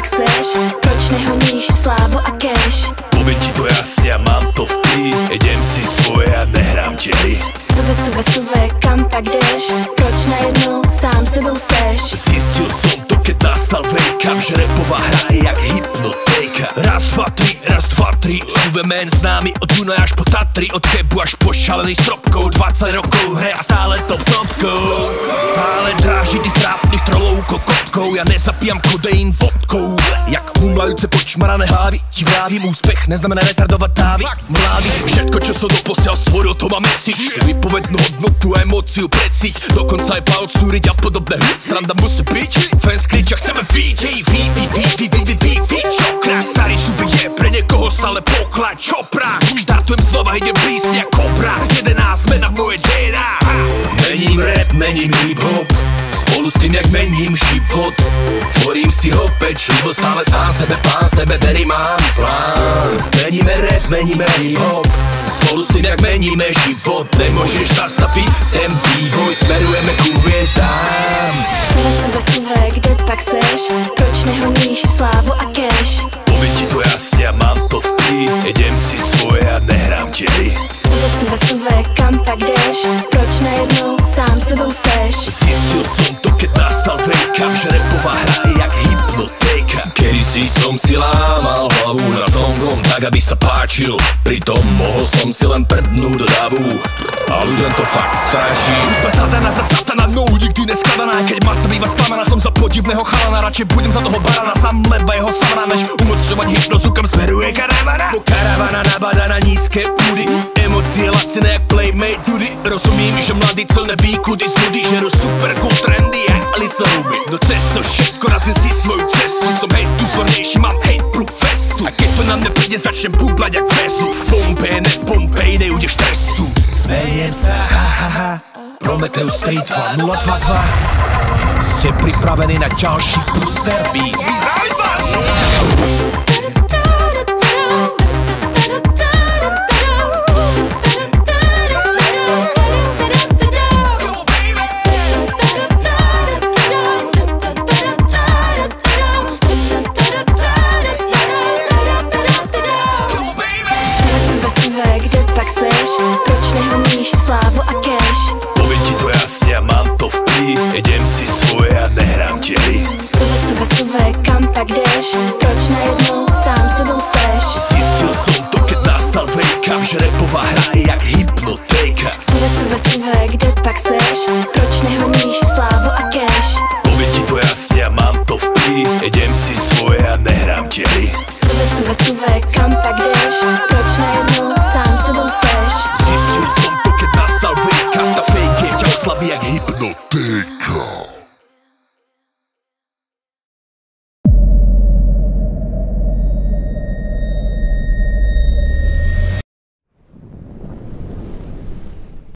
chceš Proč nehoníš slávu a cash? Poviem ti to jasne a mám to v pí Idem si svoje a nehrám tě Suve, suve, suve, kam pak jdeš? Proč najednou sám sebou seš? Zistil som to, keď nastal wake Že repová hra je jak hypnotéka man známy od Dunaja až po Tatry Od Kebu až po šalený stropkou 20 rokov hre a stále top topkou Stále dráži tých trápnych trolov kokotkou Ja nezapijam kodeín vodkou. Jak umlajúce počmarané hlavy Ti vrávim úspech, neznamená retardovať távy. Mladý, všetko čo som doposiaľ stvoril to má message Vypovednú hodnotu a emóciu preciť Dokonca aj palcúriť a podobné Sranda musí byť, fans kričia chceme víc Hej, ví, ví, ví, stále poklad Čopra, štartujem znova, idem prísť jak kobra 11 mena moje DNA Mením rap, mením hip-hop. Spolu s tým, jak mením život. Tvorím si ho pečlivo Stále sám sebe, pán sebe, který mám. Plán. Meníme rap, meníme hip-hop. Spolu s tým, jak meníme život. Nemôžeš zastaviť ten vývoj. Smerujeme ku hviezdám Suve, suve, suve, kde pak seš? Proč nehoníš slávu a cash jdeš Proč najednou sám sebou seš? Zistil som to, keď nastal up Že repová hra je jak hypnotéka. Kedy si som si lámal hlavu nad songom Tak, aby sa páčil. Pritom mohol som si len prdnúť do davu. A ľuďom to fakt straší. Hudba zadana za satana, no nikdy neskladaná. Keď masa býva sklamaná, som za podivného chalana. Radšej budem za toho barana, sám leba jeho savana Než umocňovať hypnozu, kam smeruje karavana. Bo karavana nabada na nízke púdy Emócie laciné jak playmate dudy Rozumím, že mladí co neví kudy nudy Žeru super cool trendy jak Alisovi No cesto všetko, razím si svoju cestu Som hej tu zvornejší, mám hej proof vestu. A keď to na mne príde, začnem bublať jak vezu V Pompej, ne Pompej, neudeš trestu. Smejem sa, ha ha ha. Prometheus Street 2022 Ste pripravení na ďalší booster beat Suve, Bezové kam pak jdeš, proč najednou sám sebou seš? Zjistil jsem to, keď nastal wake up, že repová hra je jak hypnotéka. Suve, suve, suve, kde pak seš, proč nehoníš slávu a cash? Povím ti to jasně a mám to v pí, jdem si svoje a nehrám těry Suve, suve, suve, kam pak jdeš, proč najednou sám sebou seš? Zjistil jsem to, keď nastal wake up, ta fake je tě oslaví jak hypnotéka.